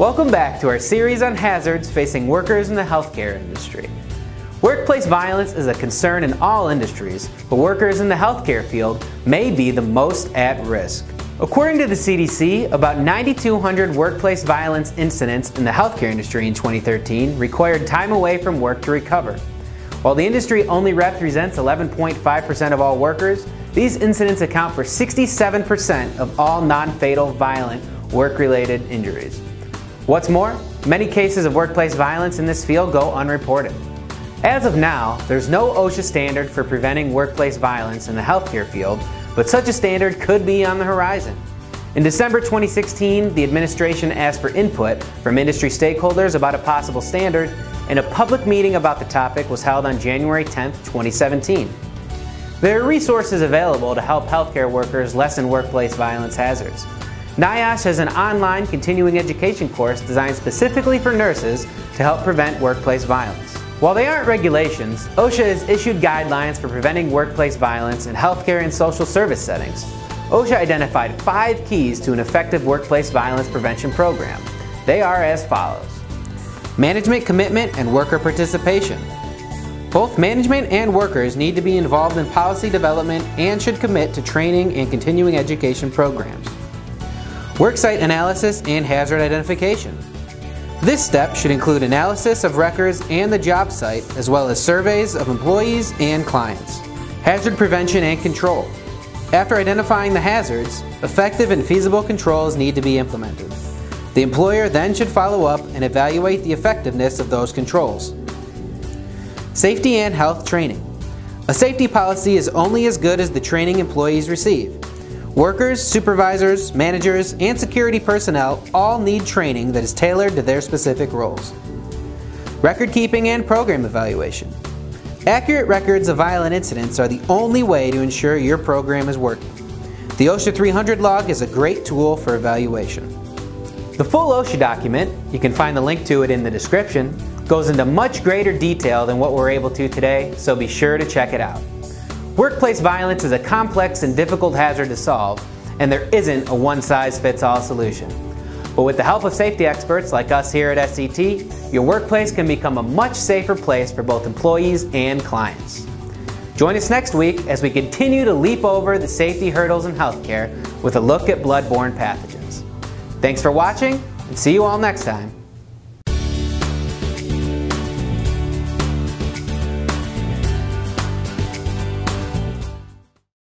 Welcome back to our series on hazards facing workers in the healthcare industry. Workplace violence is a concern in all industries, but workers in the healthcare field may be the most at risk. According to the CDC, about 9,200 workplace violence incidents in the healthcare industry in 2013 required time away from work to recover. While the industry only represents 11.5% of all workers, these incidents account for 67% of all non-fatal violent work-related injuries. What's more, many cases of workplace violence in this field go unreported. As of now, there's no OSHA standard for preventing workplace violence in the healthcare field, but such a standard could be on the horizon. In December 2016, the administration asked for input from industry stakeholders about a possible standard, and a public meeting about the topic was held on January 10, 2017. There are resources available to help healthcare workers lessen workplace violence hazards. NIOSH has an online continuing education course designed specifically for nurses to help prevent workplace violence. While they aren't regulations, OSHA has issued guidelines for preventing workplace violence in healthcare and social service settings. OSHA identified five keys to an effective workplace violence prevention program. They are as follows. Management commitment and worker participation. Both management and workers need to be involved in policy development and should commit to training and continuing education programs. Worksite analysis and hazard identification. This step should include analysis of records and the job site, as well as surveys of employees and clients. Hazard prevention and control. After identifying the hazards, effective and feasible controls need to be implemented. The employer then should follow up and evaluate the effectiveness of those controls. Safety and health training. A safety policy is only as good as the training employees receive. Workers, supervisors, managers, and security personnel all need training that is tailored to their specific roles. Record keeping and program evaluation. Accurate records of violent incidents are the only way to ensure your program is working. The OSHA 300 log is a great tool for evaluation. The full OSHA document, you can find the link to it in the description, goes into much greater detail than what we're able to today, so be sure to check it out. Workplace violence is a complex and difficult hazard to solve, and there isn't a one-size-fits-all solution. But with the help of safety experts like us here at SCT, your workplace can become a much safer place for both employees and clients. Join us next week as we continue to leap over the safety hurdles in healthcare with a look at bloodborne pathogens. Thanks for watching, and see you all next time.